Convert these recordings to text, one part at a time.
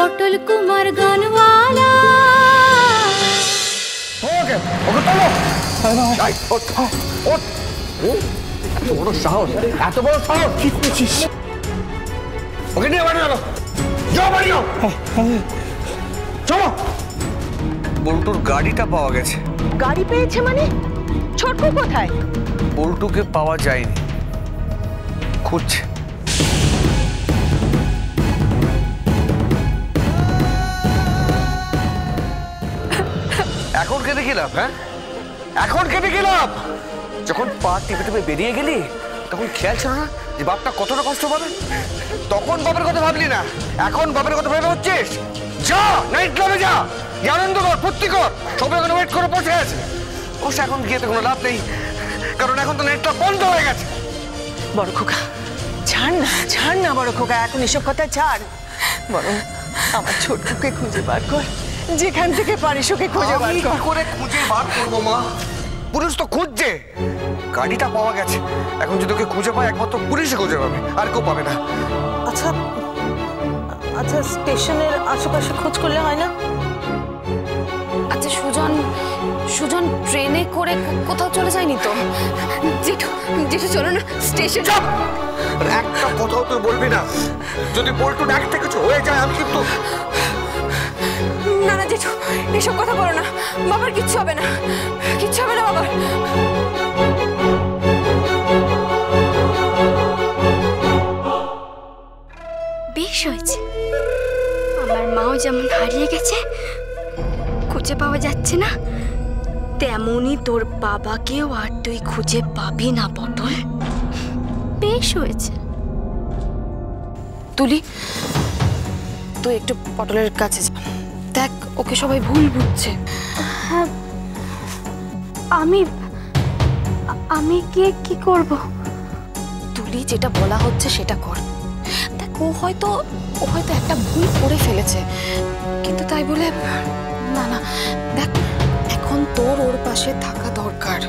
পটল কুমার গানওয়ালা। ওকে ওকে তোলো। ওঠ, ওঠ। ও, এত বড় সাহস এত বড় সাহস। কি করছিস? ওকে নিয়ে বাড়ি গেল যাও বাড়ি যাও। চলো। বল্টুর গাড়িটা পাওয়া গেছে। গাড়ি পেয়েছে মানে? ছোটকু কোথায়? বল্টুকে পাওয়া যায়নি। খুঁজছে। কেটে কি লাভ হ্যাঁ? এখন কেটে কি লাভ যখন পা টিপে টিপে বেরিয়ে গেলি, তখন খেয়াল ছিল না যে বাপটা কতটা কষ্ট পাবে? তখন বাপের কথা ভাবলি না। এখন বাপের কথা ভেবে হচ্ছিস যা! নাইট ক্লাবে যা! আনন্দ কর ফুর্তি কর সবাই এখন ওয়েট করে বসে আছে। অবশ্য এখন গিয়ে তো কোনো লাভ নেই, কারণ এখন তো নেটটা বন্ধ হয়ে গেছে। বড় খোকা, ছাড় না ছাড় না বড় খোকা, এখন এসব কথা ছাড়। বরং আমার ছোটকুকে খুঁজে বার কর। যেখান থেকে পারিস ওকে খুঁজে বার কর। করে খুঁজে বার করব মা? পুলিশ তো খুঁজছে। গাড়িটা পাওয়া গেছে। এখন যদি ওকে খুঁজে পায় একমাত্র পুলিশে খুঁজে পাবে। আর কেউ পাবে না। আচ্ছা আচ্ছা স্টেশনের আশেপাশে খোঁজ করলে হয় না? আচ্ছা সুজন সুজন ট্রেনে করে কোথাও চলে যায়নি তো? জেঠু জেঠু চলো না স্টেশন একটা কথাও তুই বলবি না। যদি বল্টু ডাক থেকে কিছু হয়ে যায় আমি কিন্তু না না জেঠু এসব কথা বলো না। বাবার কিচ্ছু হবে না। কিচ্ছু হবে না বাবার। বেশ হয়েছে। আমার মাও যেমন হারিয়ে গেছে খুঁজে পাওয়া যাচ্ছে না তেমনই তোর বাবাকেও আর তুই খুঁজে পাবি না পটল। বেশ হয়েছে। তুলি তুই একটু পটলের কাছে যা। ওকে সবাই ভুল বুঝছে। আমি আমি কে কি করব? তুলি যেটা বলা হচ্ছে সেটা কর। দেখ ও হয়তো ও হয়তো একটা ভুল করে ফেলেছে। কিন্তু তাই বলে না না দেখ এখন তোর ওর পাশে থাকা দরকার।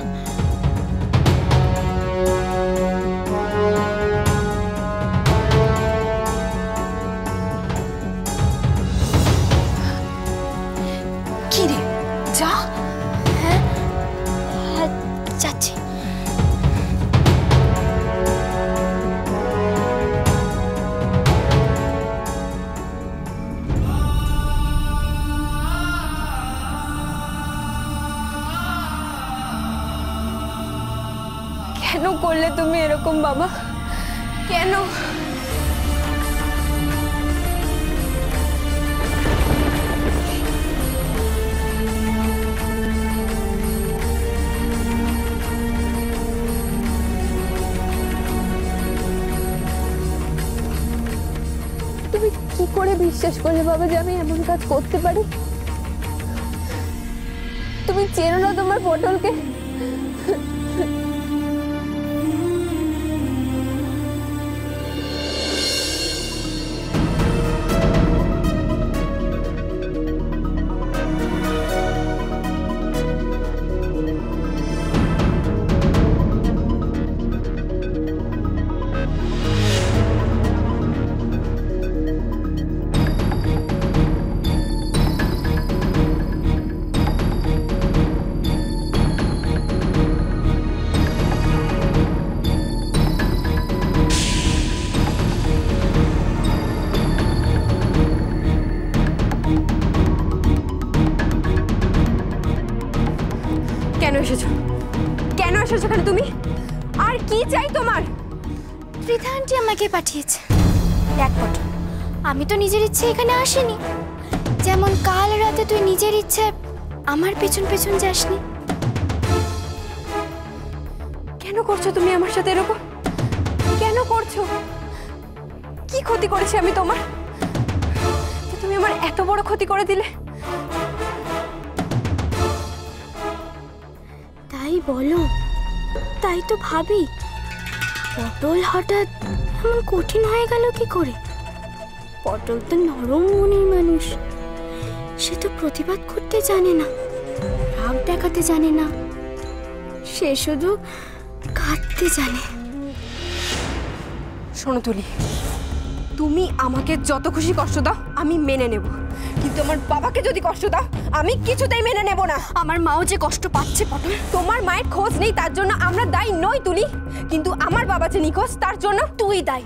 কেন করলে তুমি এরকম, বাবা? কেন? তুমি কি করে বিশ্বাস করলে, বাবা, যে আমি এমন কাজ করতে পারি? তুমি চেনো না তোমার পটলকে? এসেছ এখানে তুমি? আর কি চাই তোমার? ত্রিধা আন্টি আমাকে পাঠিয়েছে। দেখ পটল আমি তো নিজের ইচ্ছে এখানে আসিনি। যেমন কাল রাতে তুই নিজের ইচ্ছে আমার পেছন পেছন যাসনি। কেন করছ তুমি আমার সাথে এরকম? কেন করছ? কি ক্ষতি করেছি আমি তোমার? তুমি আমার এত বড় ক্ষতি করে দিলে। তাই বলো। তাই তো ভাবি। পটল হঠাৎ এমন কঠিন হয়ে গেল কি করে? পটল তো নরম মনের মানুষ। সে তো প্রতিবাদ করতে জানে না, রাগ দেখাতে জানে না। সে শুধু কাঁদতে জানে। শোনো তুলি, তুমি আমাকে যত খুশি কষ্ট দাও, আমি মেনে নেব। কিন্তু আমার বাবাকে যদি কষ্ট দাও আমি কিছুতেই মেনে নেব না। আমার মাও যে কষ্ট পাচ্ছে পটল। তোমার মায়ের খোঁজ নেই তার জন্য আমরা দায়ী নই তুলি। কিন্তু আমার বাবা যে নিখোঁজ তার জন্য তুই দায়।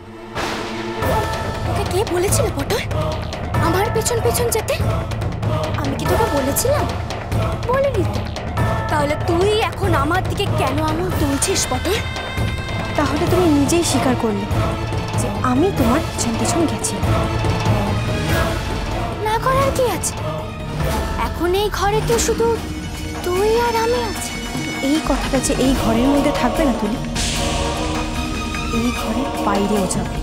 তোকে কে বলেছিল পটল? আমার পেছন পেছন যেতে? আমি কি তোকে বলেছিলাম? বলিনি তাহলে তুই এখন আমার দিকে কেন আঙুল তুলছিস পটল? তাহলে তুমি নিজেই স্বীকার করলে যে আমি তোমার পিছন পিছন গেছি। করার কি আছে? এখন এই ঘরে তো শুধু তুই আর আমি আছি। এই কথাটা যে এই ঘরের মধ্যে থাকবে না তুলি, এই ঘরের বাইরেও যাবে।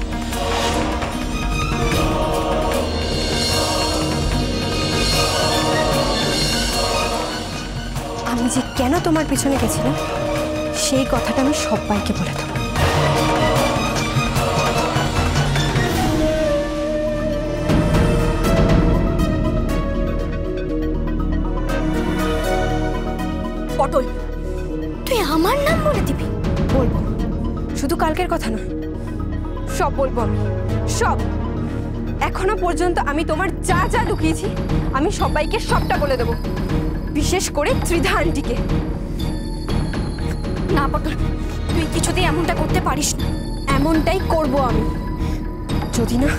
আমি যে কেন তোমার পিছনে গেছিলাম, সেই কথাটা আমি সবাইকে বলে দেবো। পটল তুই আমার নাম বলে দিবি? বলব শুধু কালকের কথা না সব বলব আমি। সব। এখনও পর্যন্ত আমি তোমার যা যা লুকিয়েছি, আমি সবাইকে সবটা বলে দেবো। বিশেষ করে ত্রিধা আন্টিকে। না পটল তুই কিছুতেই এমনটা করতে পারিস না। এমনটাই করব আমি। যদি না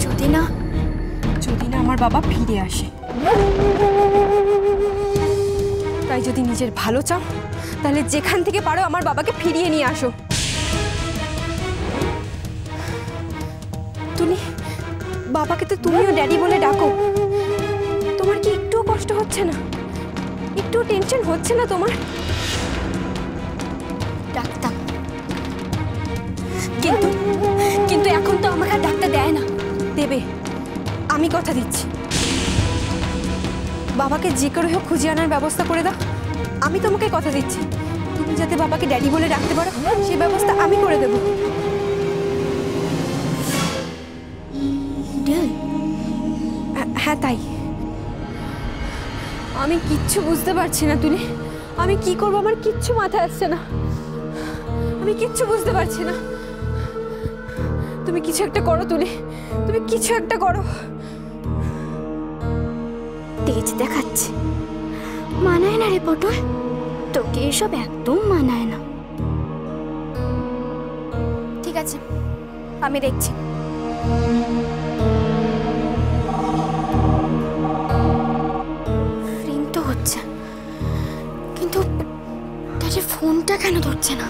যদি না যদি না আমার বাবা ফিরে আসে। তাই যদি নিজের ভালো চাও, তাহলে যেখান থেকে পারো আমার বাবাকে ফিরিয়ে নিয়ে আসো। তুমি বাবাকে তো তুমিও ড্যাডি বলে ডাকো। তোমার কি একটুও কষ্ট হচ্ছে না? একটু টেনশন হচ্ছে না তোমার? ডাকতাম কিন্তু কিন্তু এখন তো আমাকে আর ডাকতে দেয় না। দেবে। আমি কথা দিচ্ছি। বাবাকে যে করে হোক খুঁজে আনার ব্যবস্থা করে দাও। আমি তোমাকে কথা দিচ্ছি। তুমি যাতে বাবাকে ড্যাডি বলে ডাকতে পারো সেই ব্যবস্থা আমি করে দেবো। হ্যাঁ, হ্যাঁ তাই। আমি কিচ্ছু বুঝতে পারছি না তুলি আমি কি করব? আমার কিচ্ছু মাথায় আসছে না। আমি কিচ্ছু বুঝতে পারছি না। তুমি কিছু একটা করো তুলি তুমি কিছু একটা করো। তেজ দেখাচ্ছে। মানায় না রে পটল? তোকে এসব একদম মানায় না। ঠিক আছে, আমি দেখছি। রিং তো হচ্ছে, কিন্তু তাহলে ফোনটা কেন ধরছে না?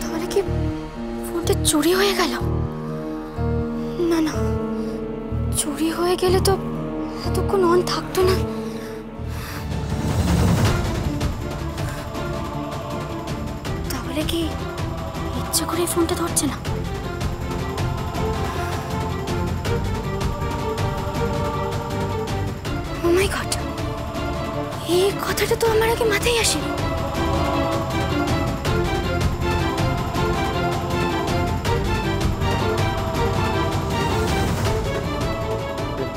তাহলে কি ফোনটা চুরি হয়ে গেল? না না, চুরি হয়ে গেলে তো এতক্ষণ অন থাকতো না। তাহলে কি ইচ্ছে করে ফোনটা ধরছে না? গড এই কথাটা তো আমার আগে মাথায় আসেনি।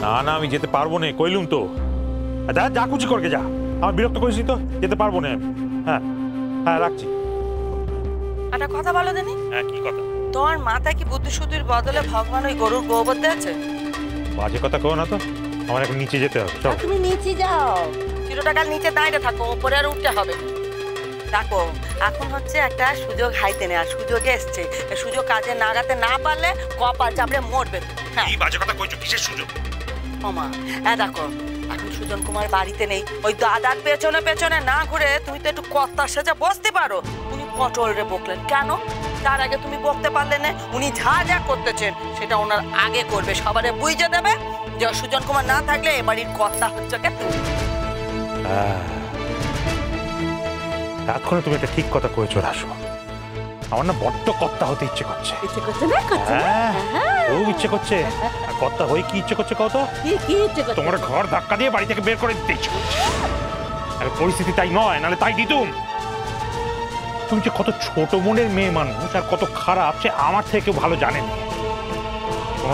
না না আমি যেতে পারব না। কইলুম তো। যা যা কুচি করকে যা। আমার বিরক্ত করেছি তো? যেতে পারব না আমি। হ্যাঁ হ্যাঁ রাখছি। একটা কথা বলো দেনি। হ্যাঁ কি কথা? তোমার মাথায় কি বুদ্ধি শুদ্ধির বদলে ভগবান ওই গরুর গোবর দিয়েছে বাজে কথা কো না তো। আমার এখন নিচে যেতে হবে। চল। তুমি নিচে যাও। চিরটাকাল নিচে দাঁড়িয়ে থাকো উপরে আর উঠতে হবে। দেখো এখন হচ্ছে একটা সুযোগ হাইতে নেওয়া সুযোগ এসছে। সুযোগ কাজে নাগাতে না পারলে কপাল চাপড়ে মরবে। হ্যাঁ। এই বাজে কথা কইছো? কিসের সুযোগ? ওমা হ্যাঁ দেখো এখন সুজন কুমার বাড়িতে নেই। ওই দাদার পেছনে পেছনে না ঘুরে তুমি তো একটু কর্তার সাথে বসতে পারো। উনি পটল রে বকলেন। কেন? তার আগে তুমি বকতে পারলে না উনি যা যা করতেছেন সেটা ওনার আগে করবে সবারে বুঝে দেবে যে সুজন কুমার না থাকলে এ বাড়ির কর্তা হচ্ছে কে? তুমি হ্যাঁ। এতক্ষণে তুমি একটা ঠিক কথা কয়েছো রাসু আমার না বড্ড কর্তা হতে ইচ্ছে করছে। ইচ্ছে করছে না? করছে হ্যাঁ। খুব ইচ্ছে করছে। আর কর্তা হয়ে কি ইচ্ছে করছে কত কি কি ইচ্ছে করছে? তোমার ঘর ধাক্কা দিয়ে বাড়ি থেকে বের করে দিতে ইচ্ছে করছে। আর পরিস্থিতি তাই নয় নাহলে তাই দিতুম। তুমি যে কত ছোট মনের মেয়ে মানুষ আর কত খারাপ সে আমার থেকে ভালো জানেন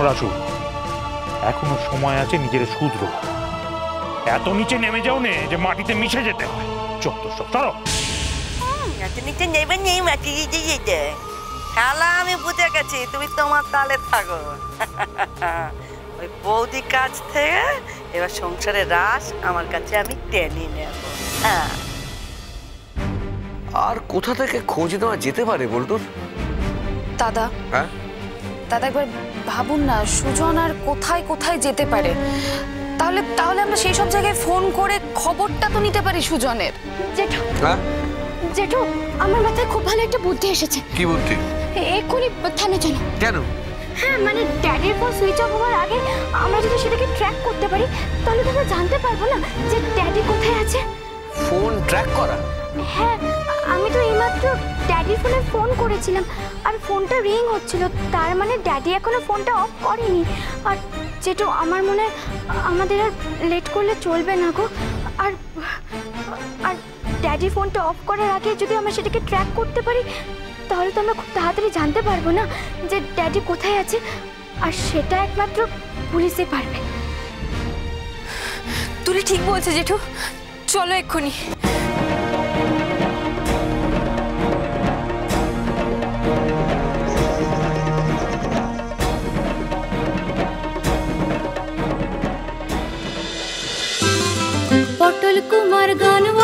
রাসু এখনও সময় আছে নিজের শুধরো। এত নিচে নেমে যাও নে যে মাটিতে মিশে যেতে হয়। চত্বর সব চলো নিচে নিচে নেবে নেই মাটি নিচে যেতে খেলা আমি বুঝে গেছি তুমি তোমার তালে থাকো। ওই বৌদি কাছ থেকে এবার সংসারের রাস আমার কাছে আমি টেনে নেব। হ্যাঁ। আর কোথা থেকে খোঁজ নেওয়া যেতে পারে বল্টুর দাদা। হ্যাঁ? দাদা একবার ভাবুন না সুজন আর কোথায় কোথায় যেতে পারে। তাহলে তাহলে আমরা সেই সব জায়গায় ফোন করে খবরটা তো নিতে পারি সুজনের। জেঠু। হ্যাঁ? জেঠু আমার মাথায় খুব ভালো একটা বুদ্ধি এসেছে। কি বুদ্ধি? এক্ষুনি থানে চলো। কেন? হ্যাঁ মানে ড্যাডির ফোন সুইচ অফ হওয়ার আগে আমরা যদি সেটাকে ট্র্যাক করতে পারি তাহলে তো আমরা জানতে পারব না যে ড্যাডি কোথায় আছে। ফোন ট্র্যাক করা? হ্যাঁ আমি তো এইমাত্র ড্যাডির ফোনে ফোন করেছিলাম আর ফোনটা রিং হচ্ছিল তার মানে ড্যাডি এখনও ফোনটা অফ করেনি। আর যেটু আমার মনে আমাদের আর লেট করলে চলবে না গো। আর আর ড্যাডি ফোনটা অফ করার আগে যদি আমরা সেটাকে ট্র্যাক করতে পারি তাহলে তো আমরা খুব তাড়াতাড়ি জানতে পারব না যে ড্যাডি কোথায় আছে। আর সেটা একমাত্র পুলিশই পারবে। তুলি ঠিক বলছে জেঠু। চলো এক্ষুনি। পটল Kumar Gaanwala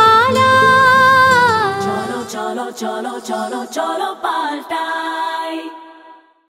cholo, cholo, cholo, paltai.